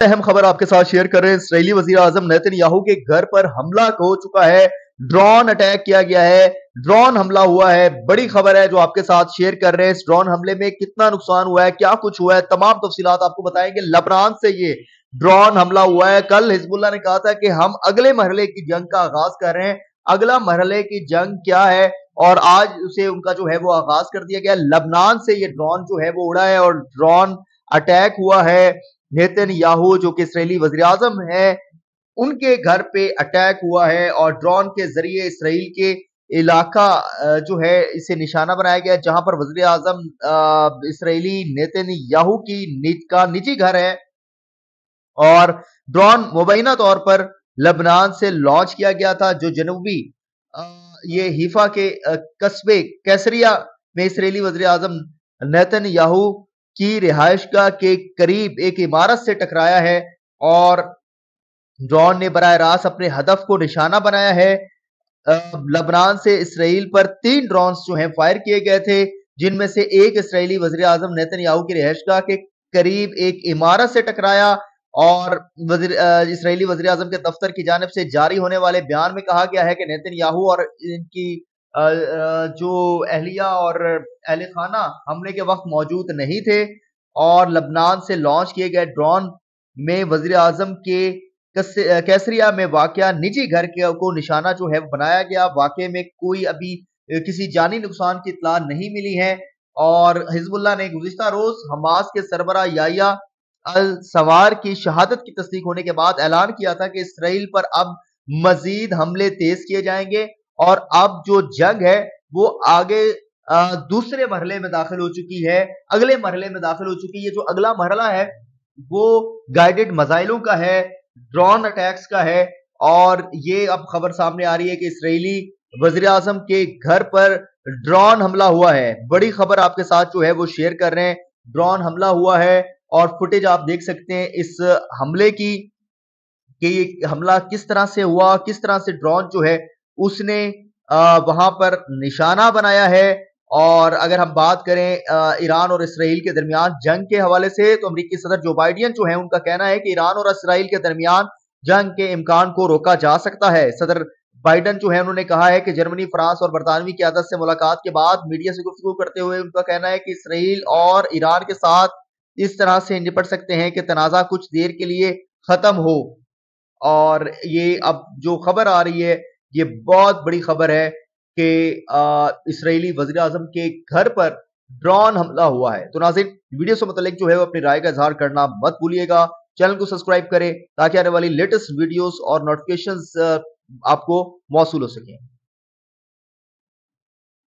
अहम खबर आपके साथ शेयर कर रहे हैं। इसराइली वज़ीर आज़म नेतन याहू के घर पर हमला हो चुका है। ड्रोन अटैक किया गया है। ड्रोन हमला हुआ है। बड़ी खबर है जो आपके साथ शेयर कर रहे हैं। इस ड्रोन हमले में कितना नुकसान हुआ है, क्या कुछ हुआ है, तमाम तफसीलात आपको बताएँगे। लबनान से ये ड्रोन हमला हुआ है। कल हिजबुल्ला ने कहा था कि हम अगले मरहले की जंग का आगाज़ कर रहे हैं। अगला मरहले की जंग क्या है? और आज उसे उनका जो है वो आगाज़ कर दिया गया। लबनान से ये ड्रोन जो है वो उड़ा है और ड्रोन अटैक हुआ है। नेतन याहू, जो कि इसराइली वजी अजम है, उनके घर पे अटैक हुआ है और ड्रोन के ज़रिए इसराइल के इलाका जो है, इसे निशाना बनाया गया, जहाँ पर वजी अजम इसराइली नेतन याहू की निज का निजी घर है और ड्रोन मुबैना तौर पर लबनान से लॉन्च किया गया था, जो जनूबी ये हिफा के कस्बे कैसरिया में इसराइली वजी अजम नेतन याहू की रिहायशगाह के करीब एक इमारत से टकराया है और ड्रोन ने बरह रास्त अपने हदफ को निशाना बनाया है। लबनान से इसराइल पर तीन ड्रोन जो हैं फायर किए गए थे, जिनमें से एक इसराइली वजी अजम नेतन याहू की रिहायशगाह के करीब एक इमारत से टकराया और इसराइली वजी अजम के दफ्तर की जानब से जारी होने वाले बयान में कहा गया है कि नेतन याहू और इनकी जो अहलिया और अहल खाना हमले के वक्त मौजूद नहीं थे और लबनान से लॉन्च किए गए ड्रोन में वज़ीर आज़म के कैसरिया में वाक़ निजी घर के को निशाना जो है बनाया गया। वाक़े में कोई अभी किसी जानी नुकसान की इतला नहीं मिली है और हिजबुल्ला ने गुजशत रोज हमास के सरबरा याया अल सवार की शहादत की तस्दीक होने के बाद ऐलान किया था कि इसराइल पर अब मजीद हमले तेज किए जाएँगे। और अब जो जंग है, वो आगे दूसरे मरहले में दाखिल हो चुकी है। अगले मरहले में दाखिल हो चुकी है। जो अगला मरहला है, वो गाइडेड मजाइलों का है ड्रोन अटैक्स का है और ये अब खबर सामने आ रही है कि इसराइली वज़ीर आज़म के घर पर ड्रोन हमला हुआ है। बड़ी खबर आपके साथ जो है, वो शेयर कर रहे हैं। ड्रोन हमला हुआ है और फुटेज आप देख सकते हैं इस हमले की, कि ये हमला किस तरह से हुआ, किस तरह से ड्रोन जो है उसने वहाँ पर निशाना बनाया है। और अगर हम बात करें ईरान और इसराइल के दरमियान जंग के हवाले से तो अमरीकी सदर जो बाइडियन जो है, उनका कहना है कि ईरान और इसराइल के दरमियान जंग के इम्कान को रोका जा सकता है। सदर बाइडन जो है, उन्होंने कहा है कि जर्मनी, फ्रांस और बरतानवी की आदत से मुलाकात के बाद मीडिया से गुफ्तु करते हुए उनका कहना है कि इसराइल और ईरान के साथ इस तरह से निपट सकते हैं कि तनाज़ा कुछ देर के लिए खत्म हो। और ये अब जो खबर आ रही है ये बहुत बड़ी खबर है कि इसराइली वजी अजम के घर पर ड्रोन हमला हुआ है। तो नाजिर वीडियो से मतलब जो है वो अपनी राय का इजहार करना मत भूलिएगा। चैनल को सब्सक्राइब करें ताकि आने वाली लेटेस्ट वीडियोस और नोटिफिकेशंस आपको मौसू हो सकें।